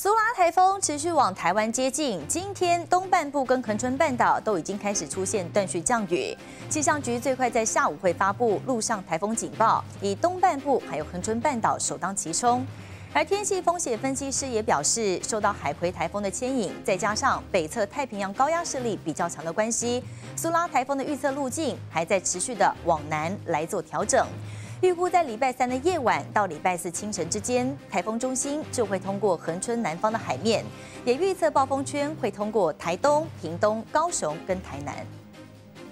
苏拉台风持续往台湾接近，今天东半部跟恒春半岛都已经开始出现断续降雨。气象局最快在下午会发布陆上台风警报，以东半部还有恒春半岛首当其冲。而天气风险分析师也表示，受到海葵台风的牵引，再加上北侧太平洋高压势力比较强的关系，苏拉台风的预测路径还在持续的往南来做调整。预估在礼拜三的夜晚到礼拜四清晨之间，台风中心就会通过恒春南方的海面，也预测暴风圈会通过台东、屏东、高雄跟台南。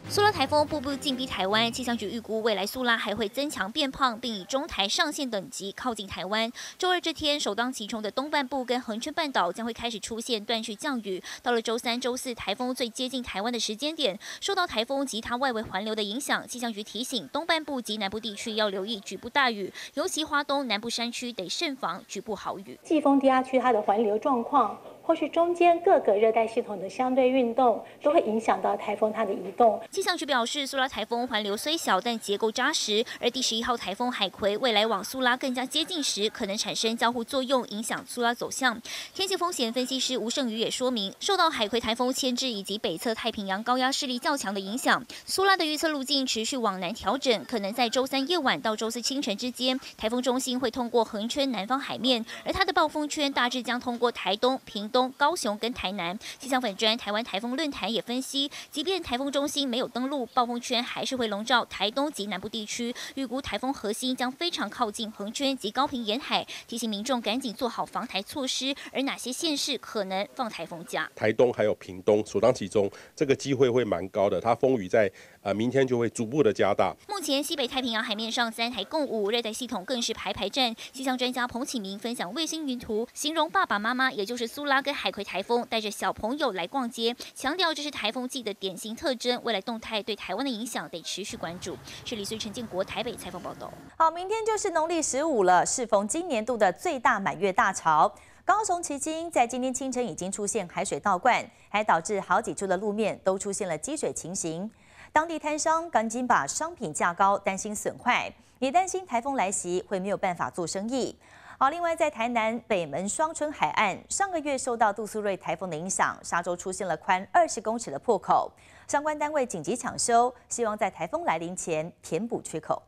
苏拉台风步步进逼台湾，气象局预估未来苏拉还会增强变胖，并以中台上线等级靠近台湾。周二这天首当其冲的东半部跟恒春半岛将会开始出现断续降雨。到了周三、周四，台风最接近台湾的时间点，受到台风及它外围环流的影响，气象局提醒东半部及南部地区要留意局部大雨，尤其华东南部山区得慎防局部豪雨。季风低压区它的环流状况。或是中间各个热带系统的相对运动，都会影响到台风它的移动。气象局表示，苏拉台风环流虽小，但结构扎实。而第十一号台风海葵未来往苏拉更加接近时，可能产生交互作用，影响苏拉走向。天气风险分析师吴胜宇也说明，受到海葵台风牵制以及北侧太平洋高压势力较强的影响，苏拉的预测路径持续往南调整，可能在周三夜晚到周四清晨之间，台风中心会通过横穿南方海面，而它的暴风圈大致将通过台东、屏。东东高雄跟台南，气象粉专台湾台风论坛也分析，即便台风中心没有登陆，暴风圈还是会笼罩台东及南部地区。预估台风核心将非常靠近横圈及高平沿海，提醒民众赶紧做好防台措施。而哪些县市可能放台风假？台东还有屏东首当其冲，这个机会会蛮高的。它风雨在呃明天就会逐步的加大。目前西北太平洋海面上三台共舞，热带系统更是排排站。气象专家彭启明分享卫星云图，形容爸爸妈妈也就是苏拉。跟海葵台风带着小朋友来逛街，强调这是台风季的典型特征。未来动态对台湾的影响得持续关注。是李穗陈建国台北采访报道。好，明天就是农历十五了，适逢今年度的最大满月大潮。高雄旗津在今天清晨已经出现海水倒灌，还导致好几处的路面都出现了积水情形。当地摊商赶紧把商品架高，担心损坏，也担心台风来袭会没有办法做生意。好，另外在台南北门双春海岸，上个月受到杜苏芮台风的影响，沙洲出现了宽二十公尺的破口，相关单位紧急抢修，希望在台风来临前填补缺口。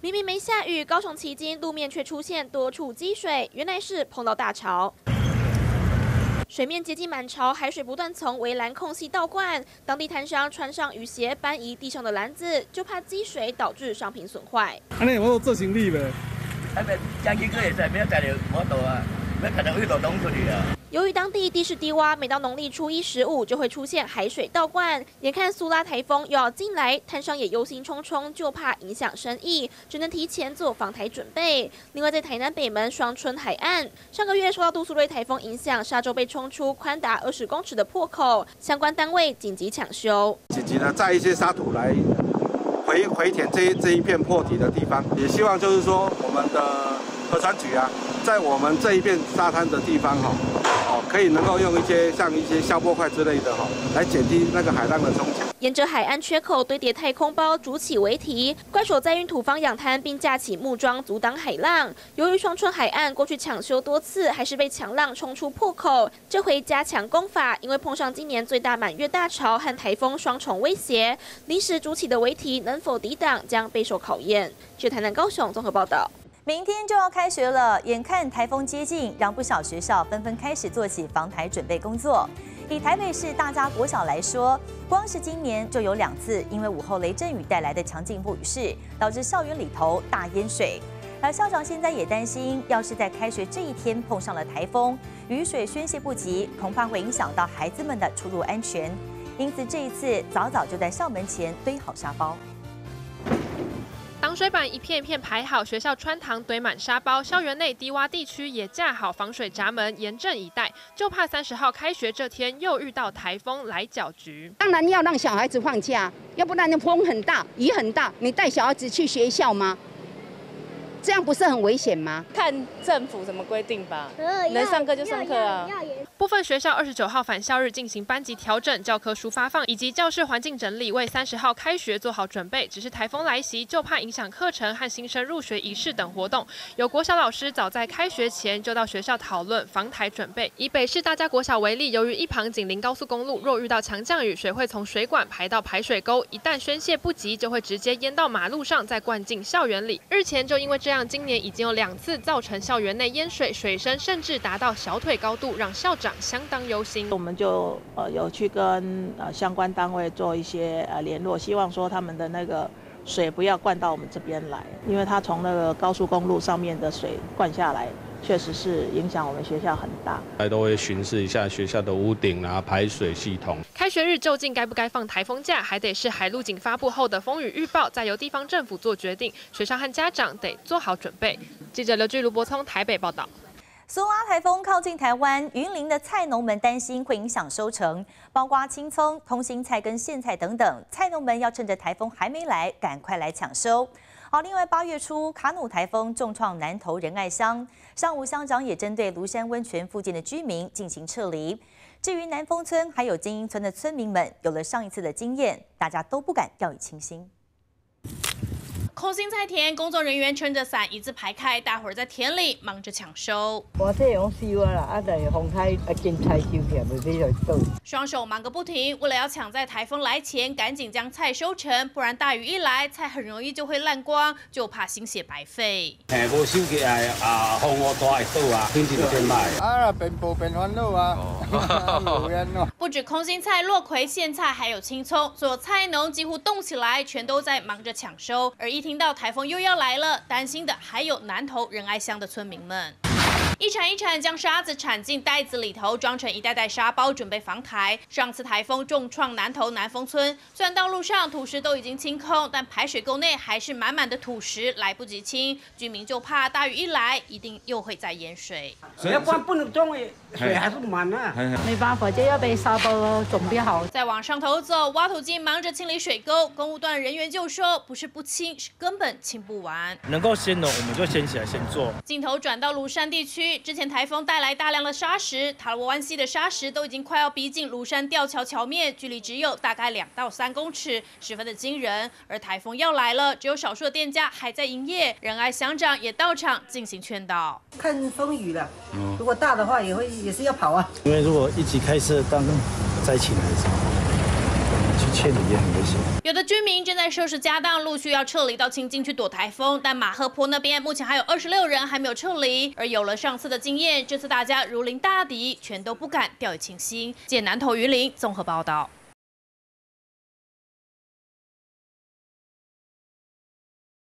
明明没下雨，高雄期间路面却出现多处积水，原来是碰到大潮。水面接近满潮，海水不断从围栏空隙倒灌，当地摊商穿上雨鞋搬移地上的篮子，就怕积水导致商品损坏。安尼我做行李呗。由于当地地势低洼，每到农历初一、十五就会出现海水倒灌。眼看苏拉台风又要进来，摊商也忧心忡忡，就怕影响生意，只能提前做防台准备。另外，在台南北门双春海岸，上个月受到杜苏芮台风影响，沙洲被冲出宽达二十公尺的破口，相关单位紧急抢修，紧急的载一些沙土来。回回填这这一片破底的地方，也希望就是说我们的河川局啊，在我们这一片沙滩的地方哈。可以能够用一些像一些消波块之类的哈，来减低那个海浪的冲击。沿着海岸缺口堆叠太空包，筑起围堤，怪手在运土方养滩，并架起木桩阻挡海浪。由于双春海岸过去抢修多次，还是被强浪冲出破口。这回加强工法，因为碰上今年最大满月大潮和台风双重威胁，临时筑起的围堤能否抵挡，将备受考验。据台南高雄综合报道。明天就要开学了，眼看台风接近，让不少学校纷纷开始做起防台准备工作。以台北市大家国小来说，光是今年就有两次因为午后雷阵雨带来的强劲暴雨势，导致校园里头大淹水。而校长现在也担心，要是在开学这一天碰上了台风，雨水宣泄不及，恐怕会影响到孩子们的出入安全。因此这一次早早就在校门前堆好沙包。水板一片一片排好，学校穿堂堆满沙包，校园内低洼地区也架好防水闸门，严阵以待，就怕三十号开学这天又遇到台风来搅局。当然要让小孩子放假，要不然那风很大，雨很大，你带小孩子去学校吗？这样不是很危险吗？看政府怎么规定吧，能上课就上课啊。部分学校二十九号返校日进行班级调整、教科书发放以及教室环境整理，为三十号开学做好准备。只是台风来袭，就怕影响课程和新生入学仪式等活动。有国小老师早在开学前就到学校讨论防台准备。以北市大家国小为例，由于一旁紧邻高速公路，若遇到强降雨，水会从水管排到排水沟，一旦宣泄不及，就会直接淹到马路上，再灌进校园里。日前就因为这样，今年已经有两次造成校园内淹水，水深甚至达到小腿高度，让校长相当忧心。我们就呃有去跟呃相关单位做一些呃联络，希望说他们的那个水不要灌到我们这边来，因为它从那个高速公路上面的水灌下来。确实是影响我们学校很大，还都会巡视一下学校的屋顶啊、排水系统。开学日究竟该不该放台风假，还得是海陆警发布后的风雨预报，再由地方政府做决定。学校和家长得做好准备。记者刘巨卢博聪台北报道。苏拉台风靠近台湾，云林的菜农们担心会影响收成，包括青葱、通心菜跟苋菜等等，菜农们要趁着台风还没来，赶快来抢收。好，另外八月初卡努台风重创南投仁爱乡，上午乡长也针对庐山温泉附近的居民进行撤离。至于南丰村还有精英村的村民们，有了上一次的经验，大家都不敢掉以轻心。空心菜田，工作人员撑着伞一字排开，大伙儿在田里忙着抢收。我这用收啊啦，啊在风台啊进菜收起来，袂俾来倒。双手忙个不停，为了要抢在台风来前赶紧将菜收成，不然大雨一来，菜很容易就会烂光，就怕心血白费。嘿，无收起来啊，风雨大会倒啊，天气就变歹。啊，变步变烦恼啊。不止空心菜、落葵、苋菜，还有青葱，所有菜农几乎动起来，全都在忙着抢收，而一。听到台风又要来了，担心的还有南投仁爱乡的村民们。一铲一铲将沙子铲进袋子里头，装成一袋袋沙包，准备防台。上次台风重创南投南丰村，虽然道路上土石都已经清空，但排水沟内还是满满的土石，来不及清，居民就怕大雨一来，一定又会再淹水。水要灌不能动诶，水还是满啊。没办法，就要被沙包准备好。再往上头走，挖土机忙着清理水沟，公务段人员就说，不是不清，是根本清不完。能够先的，我们就先起来先做。镜头转到庐山地区。之前台风带来大量的沙石，塔罗湾西的沙石都已经快要逼近庐山吊桥桥面，距离只有大概两到三公尺，十分的惊人。而台风要来了，只有少数的店家还在营业。仁爱乡长也到场进行劝导，看风雨了，如果大的话也会也是要跑啊。因为如果一起开车，当灾情来也很危险。有的居民正在收拾家当，陆续要撤离到清境去躲台风。但马赫坡那边目前还有二十六人还没有撤离。而有了上次的经验，这次大家如临大敌，全都不敢掉以轻心。见南头云林综合报道。